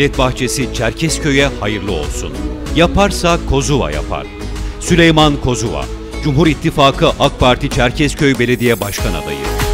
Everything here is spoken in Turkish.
Millet Bahçesi Çerkezköy'e hayırlı olsun. Yaparsa Kozuva yapar. Süleyman Kozuva, Cumhur İttifakı AK Parti Çerkezköy Belediye Başkan Adayı.